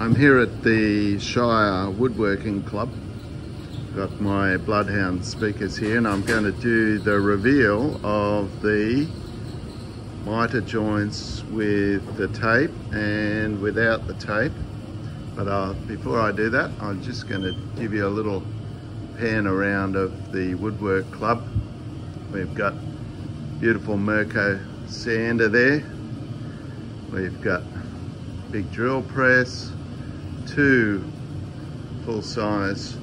I'm here at the Shire Woodworking Club. Got my Bloodhound speakers here and I'm going to do the reveal of the mitre joints with the tape and without the tape. But uh, before I do that, I'm just going to give you a little pan around of the Woodwork Club. We've got beautiful Merco sander there. We've got big drill press, two full-size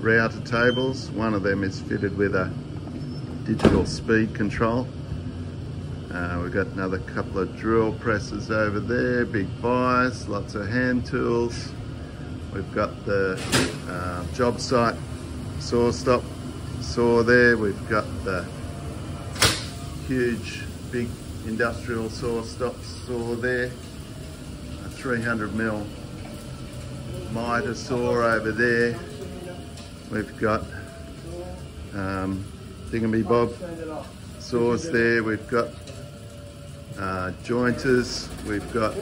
router tables. One of them is fitted with a digital speed control. Uh, we've got another couple of drill presses over there, big bias, lots of hand tools. We've got the uh, job site SawStop saw there. We've got the huge, big industrial SawStop saw there. A 300 mil miter saw over there. We've got um, Bob saws there. We've got uh, jointers. We've got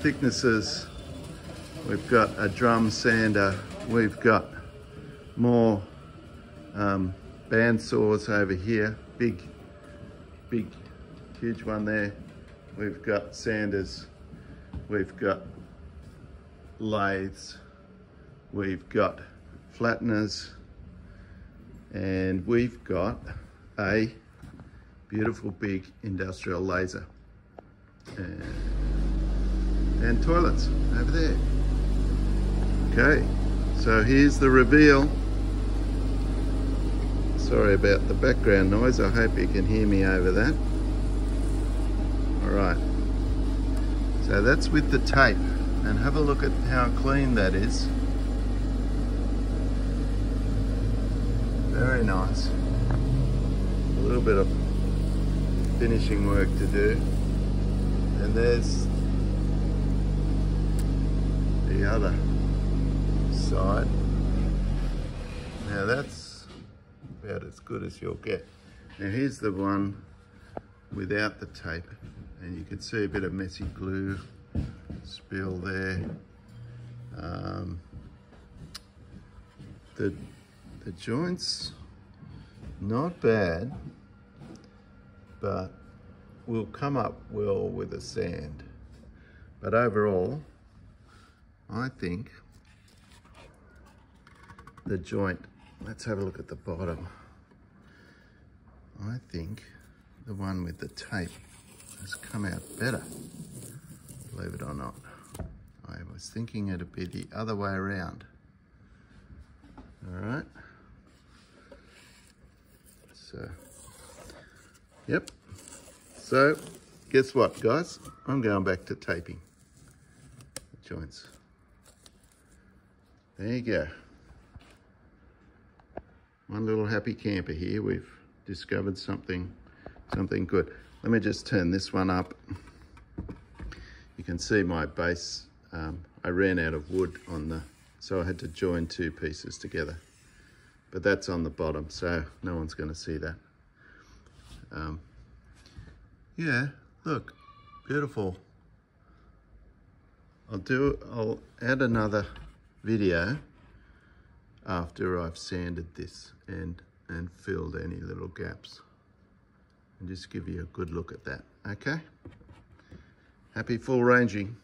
thicknesses. We've got a drum sander. We've got more um, band saws over here. Big, big, huge one there. We've got sanders. We've got lathes. We've got flatteners. And we've got a beautiful big industrial laser. And, and toilets over there. Okay, so here's the reveal. Sorry about the background noise. I hope you can hear me over that. All right. So that's with the tape. And have a look at how clean that is. Very nice. A little bit of finishing work to do. And there's the other side. Now that's about as good as you'll get. Now here's the one without the tape and you can see a bit of messy glue spill there. Um, the, the joints, not bad, but will come up well with the sand. But overall, I think the joint, let's have a look at the bottom. I think the one with the tape has come out better, believe it or not. I was thinking it'd be the other way around. All right. So, yep. So, guess what, guys? I'm going back to taping the joints. There you go. One little happy camper here. We've discovered something, something good. Let me just turn this one up. You can see my base. Um, I ran out of wood on the, so I had to join two pieces together. But that's on the bottom, so no one's going to see that. Um, yeah, look, beautiful. I'll do, I'll add another video after I've sanded this and, and filled any little gaps. And just give you a good look at that, okay? Happy full ranging.